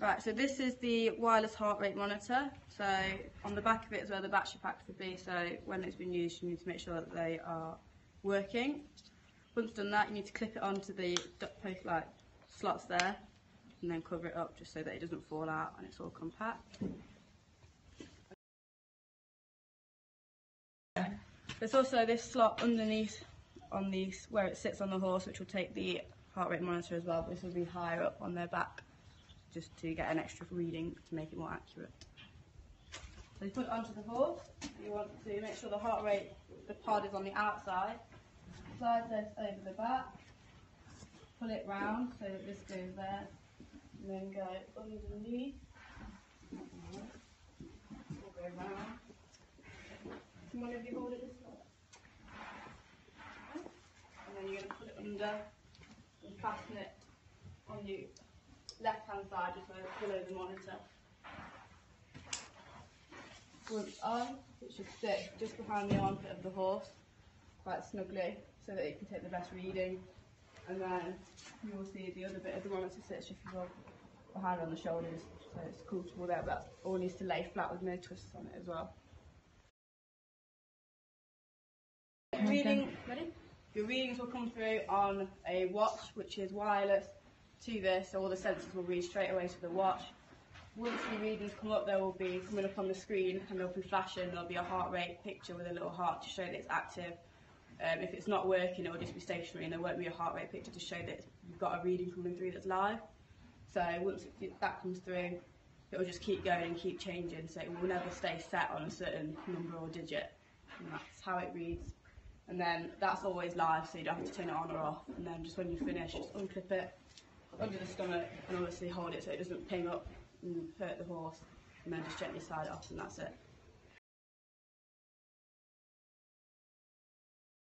Right, so this is the wireless heart rate monitor. So on the back of it is where the battery packs would be. So when it's been used, you need to make sure that they are working. Once done that, you need to clip it onto the post like slots there, and then cover it up just so that it doesn't fall out and it's all compact. There's also this slot underneath on these where it sits on the horse, which will take the heart rate monitor as well. This will be higher up on their back, just to get an extra reading to make it more accurate. So you put it onto the horse. You want to make sure the heart rate, the pod is on the outside. Slide this over the back. Pull it round so that this goes there, and then go underneath. We'll go round. Can one of you hold it this way? And then you're going to put it under and fasten it on the left hand side just so below the monitor. Once on, it should sit just behind the armpit of the horse, quite snugly, so that it can take the best reading. And then you will see the other bit of the monitor sits just behind on the shoulders, so it's comfortable there. But that all needs to lay flat with no twists on it as well. Reading, ready? Your readings will come through on a watch, which is wireless to this, all the sensors will read straight away to the watch. Once the readings come up, they will be coming up on the screen and they'll be flashing. There'll be a heart rate picture with a little heart to show that it's active. Um, if it's not working, it will just be stationary and there won't be a heart rate picture to show that you've got a reading coming through that's live. So once it, that comes through, it will just keep going and keep changing. So it will never stay set on a certain number or digit. And that's how it reads. And then that's always live, so you don't have to turn it on or off. And then just when you finish, just unclip it under the stomach and obviously hold it so it doesn't ping up and hurt the horse. And then just gently slide it off and that's it.